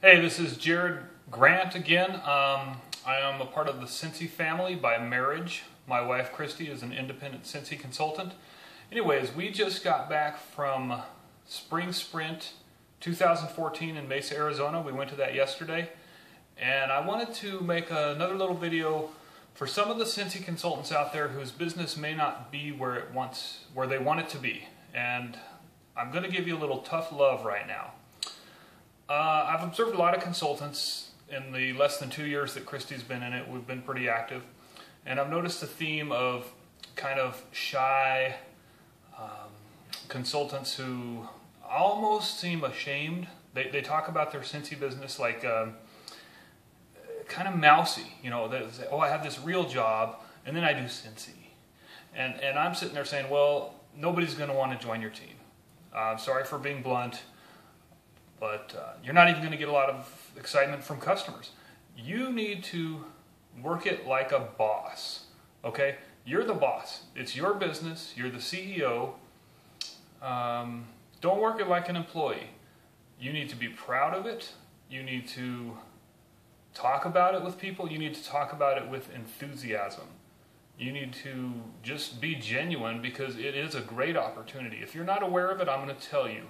Hey, this is Jared Grant again. Um, I am a part of the Scentsy family by marriage. My wife Christy is an independent Scentsy consultant. Anyways, we just got back from Spring Sprint 2014 in Mesa, Arizona. We went to that yesterday. And I wanted to make another little video for some of the Scentsy consultants out there whose business may not be where it wants, where they want it to be. And I'm going to give you a little tough love right now. Uh, I've observed a lot of consultants in the less than two years that Christy's been in it. We've been pretty active. And I've noticed a theme of kind of shy um, consultants who almost seem ashamed. They, they talk about their Scentsy business like um, kind of mousy. You know, they say, oh, I have this real job, and then I do Scentsy. And, and I'm sitting there saying, well, nobody's going to want to join your team. Uh, sorry for being blunt, but uh, you're not even going to get a lot of excitement from customers. You need to work it like a boss. Okay? You're the boss. It's your business. You're the CEO. Um, don't work it like an employee. You need to be proud of it. You need to talk about it with people. You need to talk about it with enthusiasm. You need to just be genuine because it is a great opportunity. If you're not aware of it, I'm going to tell you.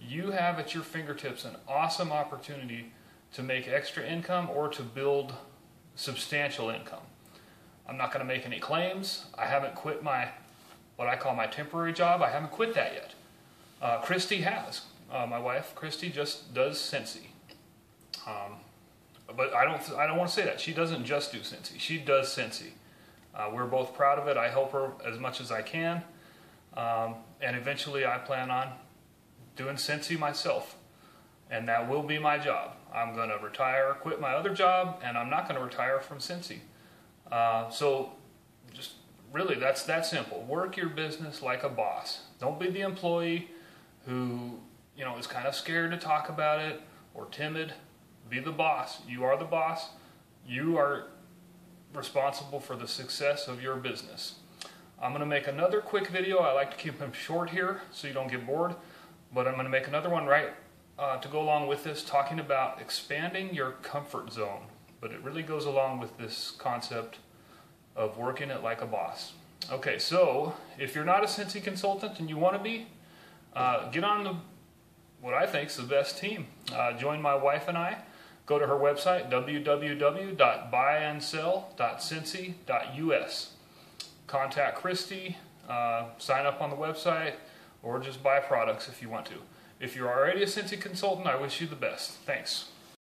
You have at your fingertips an awesome opportunity to make extra income or to build substantial income. I'm not going to make any claims. I haven't quit my, what I call my temporary job. I haven't quit that yet. Uh, Christy has. Uh, my wife, Christy, just does Scentsy. Um, but I don't, I don't want to say that. She doesn't just do Scentsy. She does Scentsy. Uh, we're both proud of it. I help her as much as I can. Um, and eventually I plan on doing Scentsy myself. And that will be my job. I'm going to retire, quit my other job, and I'm not going to retire from Scentsy. Uh, so just really, that's that simple. Work your business like a boss. Don't be the employee who, you know, is kind of scared to talk about it or timid. Be the boss. You are the boss. You are responsible for the success of your business. I'm going to make another quick video. I like to keep them short here so you don't get bored. But I'm going to make another one right uh, to go along with this, talking about expanding your comfort zone. But it really goes along with this concept of working it like a boss. Okay, so if you're not a Scentsy consultant and you want to be, uh, get on the what I think is the best team. Uh, join my wife and I. Go to her website, www.buyandsell.scentsy.us. Contact Christy, uh, sign up on the website, or just buy products if you want to. If you're already a Scentsy consultant, I wish you the best. Thanks.